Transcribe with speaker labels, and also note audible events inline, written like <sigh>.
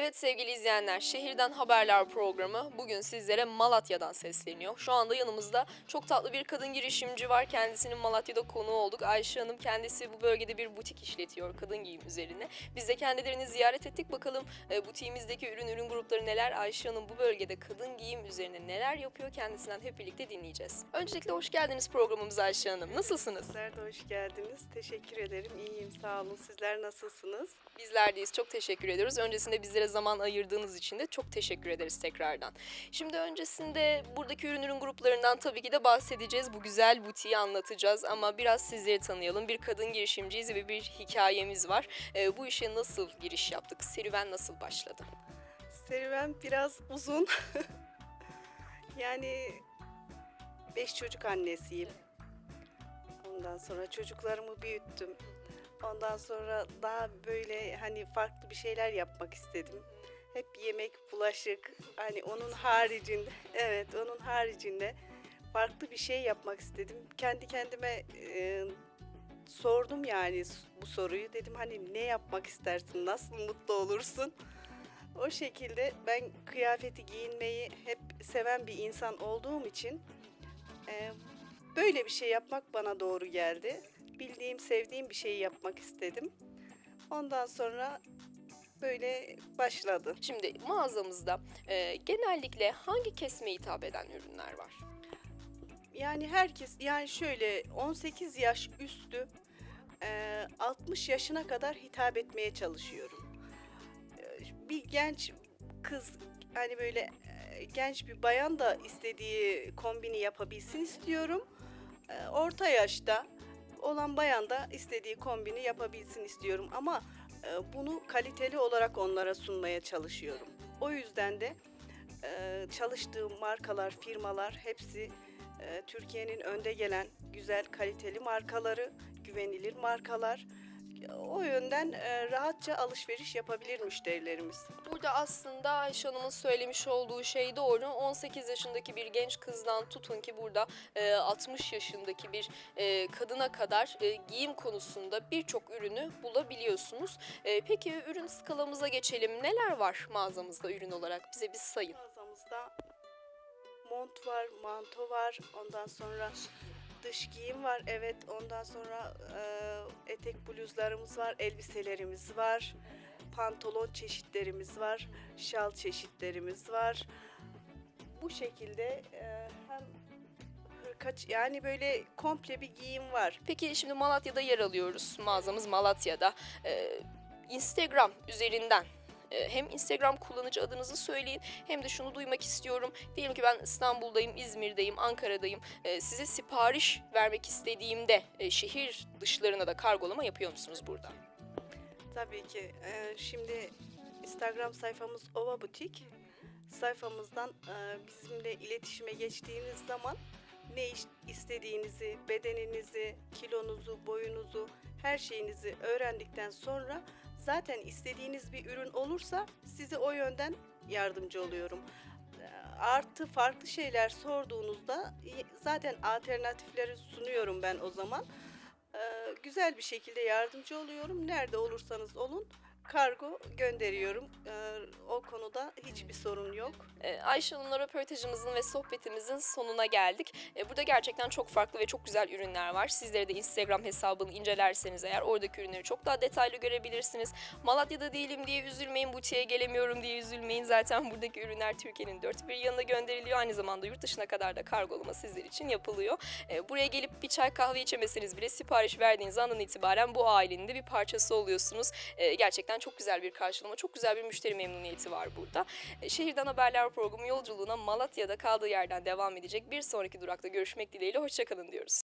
Speaker 1: Evet sevgili izleyenler, Şehirden Haberler programı bugün sizlere Malatya'dan sesleniyor. Şu anda yanımızda çok tatlı bir kadın girişimci var. Kendisinin Malatya'da konuğu olduk. Ayşe Hanım kendisi bu bölgede bir butik işletiyor kadın giyim üzerine. Biz de kendilerini ziyaret ettik. Bakalım e, butiğimizdeki ürün ürün grupları neler? Ayşe Hanım bu bölgede kadın giyim üzerine neler yapıyor? Kendisinden hep birlikte dinleyeceğiz. Öncelikle hoş geldiniz programımıza Ayşe Hanım. Nasılsınız?
Speaker 2: Sizler de hoş geldiniz. Teşekkür ederim. İyiyim, sağ olun. Sizler nasılsınız?
Speaker 1: Bizler deyiz. Çok teşekkür ediyoruz. Öncesinde bizlere zaman ayırdığınız için de çok teşekkür ederiz tekrardan. Şimdi öncesinde buradaki ürün ürün gruplarından tabii ki de bahsedeceğiz. Bu güzel butiği anlatacağız ama biraz sizleri tanıyalım. Bir kadın girişimciyiz ve bir hikayemiz var. Ee, bu işe nasıl giriş yaptık? Serüven nasıl başladı?
Speaker 2: Serüven biraz uzun. <laughs> yani beş çocuk annesiyim. Ondan sonra çocuklarımı büyüttüm. Ondan sonra daha böyle hani farklı bir şeyler yapmak istedim. Hep yemek, bulaşık, hani onun haricinde, <laughs> evet onun haricinde farklı bir şey yapmak istedim. Kendi kendime e, sordum yani bu soruyu. Dedim hani ne yapmak istersin, nasıl mutlu olursun? O şekilde ben kıyafeti giyinmeyi hep seven bir insan olduğum için e, böyle bir şey yapmak bana doğru geldi. Bildiğim, sevdiğim bir şeyi yapmak istedim. Ondan sonra böyle başladı.
Speaker 1: Şimdi mağazamızda e, genellikle hangi kesime hitap eden ürünler var?
Speaker 2: Yani herkes yani şöyle 18 yaş üstü e, 60 yaşına kadar hitap etmeye çalışıyorum. E, Bir genç kız hani böyle e, genç bir bayan da istediği kombini yapabilsin istiyorum. E, Orta yaşta olan bayan da istediği kombini yapabilsin istiyorum ama e, bunu kaliteli olarak onlara sunmaya çalışıyorum. O yüzden de e, çalıştığım markalar, firmalar hepsi e, Türkiye'nin önde gelen güzel kaliteli markaları, güvenilir markalar. O yönden e, rahatça alışveriş yapabilir müşterilerimiz.
Speaker 1: Burada aslında Ayşe Hanım'ın söylemiş olduğu şey doğru. 18 yaşındaki bir genç kızdan tutun ki burada e, 60 yaşındaki bir e, kadına kadar e, giyim konusunda birçok ürünü bulabiliyorsunuz. E, peki ürün skalamıza geçelim. Neler var mağazamızda ürün olarak? Bize bir sayın.
Speaker 2: Mağazamızda mont var, manto var, ondan sonra dış giyim var, evet. Ondan sonra e, etek bluzlarımız var, elbiselerimiz var, pantolon çeşitlerimiz var, şal çeşitlerimiz var. Bu şekilde e, hem hırka, yani böyle komple bir giyim var.
Speaker 1: Peki şimdi Malatya'da yer alıyoruz. Mağazamız Malatya'da. E, Instagram üzerinden e, hem Instagram kullanıcı adınızı söyleyin hem de şunu duymak istiyorum. Diyelim ki ben İstanbul'dayım, İzmir'deyim, Ankara'dayım. E, size sipariş vermek istediğimde e, şehir dışlarına da kargolama yapıyor musunuz burada?
Speaker 2: Tabii ki. Ee, şimdi Instagram sayfamız Ova Butik. Sayfamızdan e, bizimle iletişime geçtiğiniz zaman ne istediğinizi, bedeninizi, kilonuzu, boyunuzu, her şeyinizi öğrendikten sonra zaten istediğiniz bir ürün olursa size o yönden yardımcı oluyorum. Ee, Artı farklı şeyler sorduğunuzda zaten alternatifleri sunuyorum ben o zaman. Ee, güzel bir şekilde yardımcı oluyorum. Nerede olursanız olun kargo gönderiyorum. Ee, o konuda hiçbir sorun yok.
Speaker 1: Ee, Ayşe Hanım'la röportajımızın ve sohbetimizin sonuna geldik. Ee, Burada gerçekten çok farklı ve çok güzel ürünler var. Sizleri de Instagram hesabını incelerseniz eğer oradaki ürünleri çok daha detaylı görebilirsiniz. Malatya'da değilim diye üzülmeyin, butiğe gelemiyorum diye üzülmeyin. Zaten buradaki ürünler Türkiye'nin dört bir yanına gönderiliyor. Aynı zamanda yurt dışına kadar da kargolama sizler için yapılıyor. Ee, Buraya gelip bir çay kahve içemeseniz bile sipariş verdiğiniz andan itibaren bu ailenin de bir parçası oluyorsunuz. Gerçekten çok güzel bir karşılama, çok güzel bir müşteri memnuniyeti var burada. E, Şehirden Haberler programı yolculuğuna Malatya'da kaldığı yerden devam edecek. Bir sonraki durakta görüşmek dileğiyle hoşçakalın diyoruz.